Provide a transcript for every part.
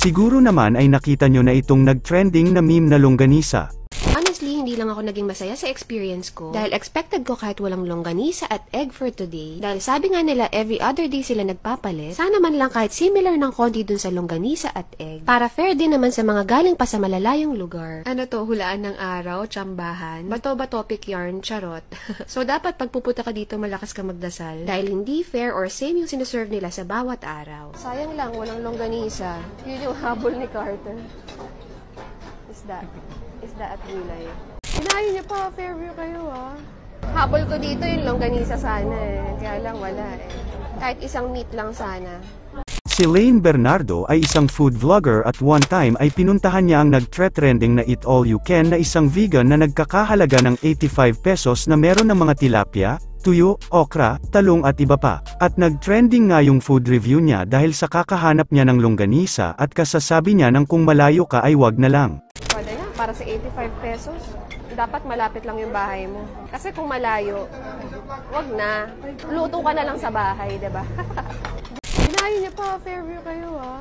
Siguro naman ay nakita nyo na itong nag-trending na meme na longganisa. Lang ako naging masaya sa experience ko. Dahil expected ko kahit walang longganisa at egg for today. Dahil sabi nga nila every other day sila nagpapalit. Sana man lang kahit similar ng konti dun sa longganisa at egg. Para fair din naman sa mga galing pa sa malalayong lugar. Ano to, hulaan ng araw, tsambahan, bato ba topic yarn, charot. so dapat pagpupunta ka dito malakas ka magdasal. Dahil hindi fair or same yung sineserve nila sa bawat araw. Sayang lang, walang longganisa. Yun yung habol ni Carter. Isda. Isda at gulay. Kinain niyo pa, Fairview kayo ah. Habol ko dito yung longganisa sana eh. Kaya lang wala eh. Kahit isang meat lang sana. Si Lane Bernardo ay isang food vlogger at one time ay pinuntahan niya ang nag-trending na Eat All You Can na isang vegan na nagkakahalaga ng 85 pesos na meron ng mga tilapia, tuyo, okra, talong at iba pa. At nag-trending nga yung food review niya dahil sa kakahanap niya ng longganisa at kasasabi niya ng kung malayo ka ay wag na lang. Para sa 85 pesos. Dapat malapit lang yung bahay mo. Kasi kung malayo, wag na. Luto ka na lang sa bahay, 'di ba? Kinain niyo pa, Fairview kayo ah.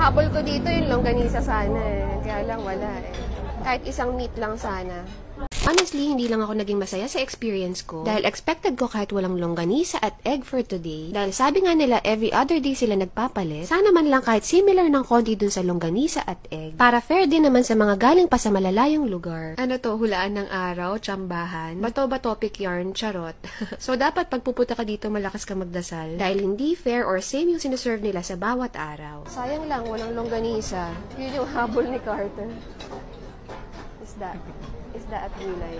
Habol ko dito yung longganisa sana eh. Kaya lang wala eh. Kahit isang meat lang sana. Honestly, hindi lang ako naging masaya sa experience ko. Dahil expected ko kahit walang longganisa at egg for today. Dahil sabi nga nila every other day sila nagpapalit. Sana man lang kahit similar ng konti dun sa longganisa at egg. Para fair din naman sa mga galing pa sa malalayong lugar. Ano to, hulaan ng araw, tsambahan, bato ba topic yarn, charot. so dapat pagpupunta ka dito malakas ka magdasal. Dahil hindi fair or same yung sineserve nila sa bawat araw. Sayang lang, walang longganisa. Yun yung habol ni Carter. Isda. Isda at gulay.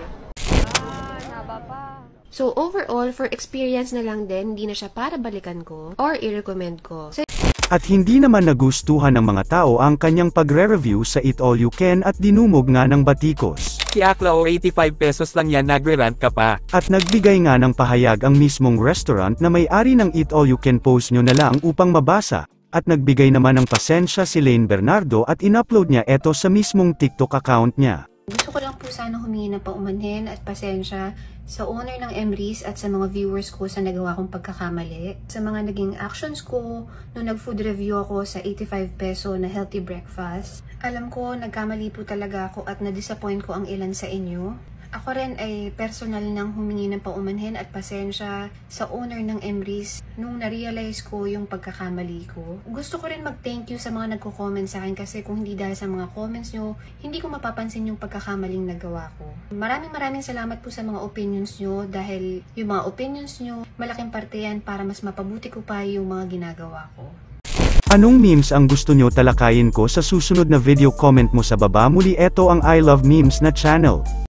Ah, haba pa. So overall, for experience na lang din, hindi na siya para balikan ko or i-recommend ko. Sa At hindi naman nagustuhan ng mga tao ang kanyang pagre-review sa Eat All You Can at dinumog nga ng batikos. Si Akla o 85 pesos lang yan nagre-rant ka pa. At nagbigay nga ng pahayag ang mismong restaurant na may-ari ng Eat All You Can post nyo na lang upang mabasa. At nagbigay naman ng pasensya si Lane Bernardo at in-upload niya ito sa mismong TikTok account niya. Gusto ko lang po sana humingi ng paumanhin at pasensya sa owner ng Emrys at sa mga viewers ko sa nagawa kong pagkakamali. Sa mga naging actions ko nung nag-food review ako sa 85 peso na healthy breakfast. Alam ko, nagkamali po talaga ako at na-disappoint ko ang ilan sa inyo. Ako rin ay personal nang humingi ng paumanhin at pasensya sa owner ng Emrys nung na-realize ko yung pagkakamali ko. Gusto ko rin mag-thank you sa mga nagko-comment sa akin kasi kung hindi dahil sa mga comments nyo, hindi ko mapapansin yung pagkakamaling nagawa ko. Maraming maraming salamat po sa mga opinions nyo dahil yung mga opinions nyo, malaking parte yan para mas mapabuti ko pa yung mga ginagawa ko. Anong memes ang gusto nyo talakayin ko sa susunod na video comment mo sa baba muli eto ang I Love Memes na channel.